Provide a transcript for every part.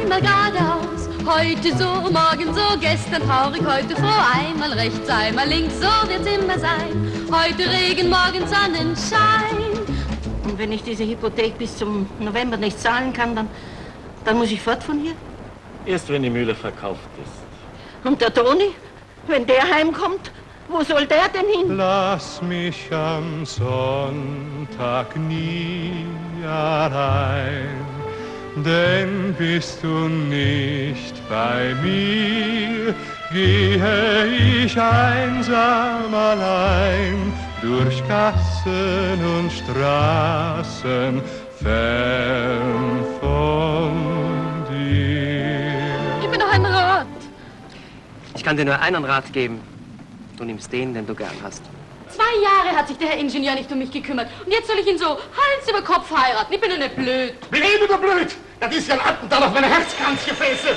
Einmal geradeaus, heute so, morgen so, gestern traurig, heute froh. Einmal rechts, einmal links, so wird's immer sein. Heute Regen, morgen Sonnenschein. Und wenn ich diese Hypothek bis zum November nicht zahlen kann, dann, dann muss ich fort von hier. Erst wenn die Mühle verkauft ist. Und der Toni, wenn der heimkommt, wo soll der denn hin? Lass mich am Sonntag nie allein, denn bist du nicht bei mir, gehe ich einsam allein durch Gassen und Straßen fern von dir. Gib mir noch ein Rat. Ich kann dir nur einen Rat geben. Du nimmst den, den du gern hast. Zwei Jahre hat sich der Herr Ingenieur nicht um mich gekümmert. Und jetzt soll ich ihn so Hals über Kopf heiraten. Ich bin doch nicht blöd. Blöd oder blöd? Das ist ja ein Attentat auf meine Herzkranzgefäße.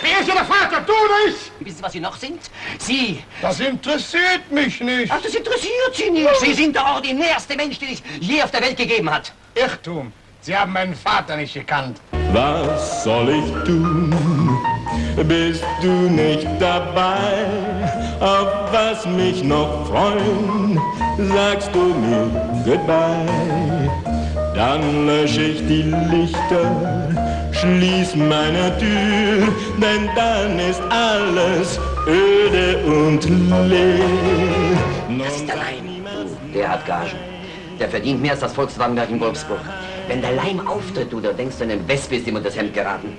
Wer ist Ihr Vater? Du oder ich? Wissen Sie, was Sie noch sind? Sie. Das interessiert mich nicht. Ach, das interessiert Sie nicht. Sie sind der ordinärste Mensch, den es je auf der Welt gegeben hat. Irrtum. Sie haben meinen Vater nicht gekannt. Was soll ich tun? Bist du nicht dabei? Auf was mich noch freuen? Sagst du mir goodbye? Dann lösche ich die Lichter, schließ meine Tür, denn dann ist alles öde und leer. Das ist der Leim. Der hat Gagen. Der verdient mehr als das Volkswagenwerk in Wolfsburg. Wenn der Leim auftritt, du, da denkst du, eine Wespe ist ihm unter das Hemd geraten.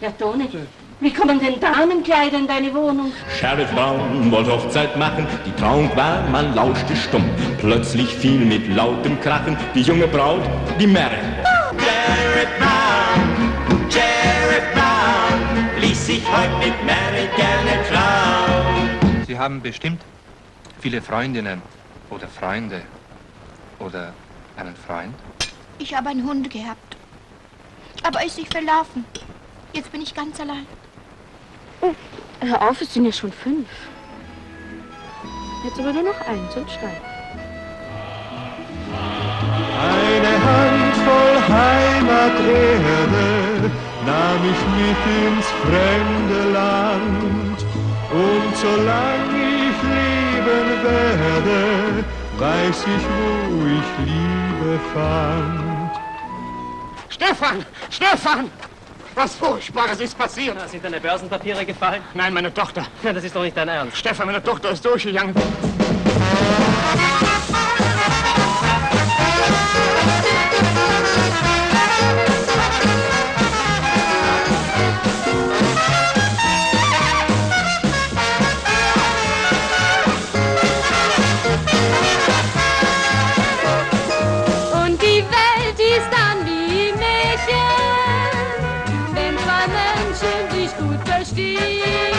Ja, Toni, wie kommen denn Damenkleider in deine Wohnung? Sheriff Brown wollte Hochzeit machen, die Trauung war, man lauschte stumm. Plötzlich fiel mit lautem Krachen die junge Braut, die Mary. Jared Brown, Jared Brown, ließ sich heute mit Mary gerne trauen. Sie haben bestimmt viele Freundinnen oder Freunde oder einen Freund. Ich habe einen Hund gehabt. Aber er ist sich verlaufen. Jetzt bin ich ganz allein. Hör auf, es sind ja schon fünf. Jetzt aber nur noch eins und steig. Eine Handvoll Heimaterde nahm ich mit ins fremde Land. Und solange ich leben werde, weiß ich, wo ich Liebe fand. Stefan! Stefan! Was Furchtbares ist passiert. Sind deine Börsenpapiere gefallen? Nein, meine Tochter. Na, das ist doch nicht dein Ernst. Stefan, meine Tochter ist durchgegangen. Menschen sich gut verstehen.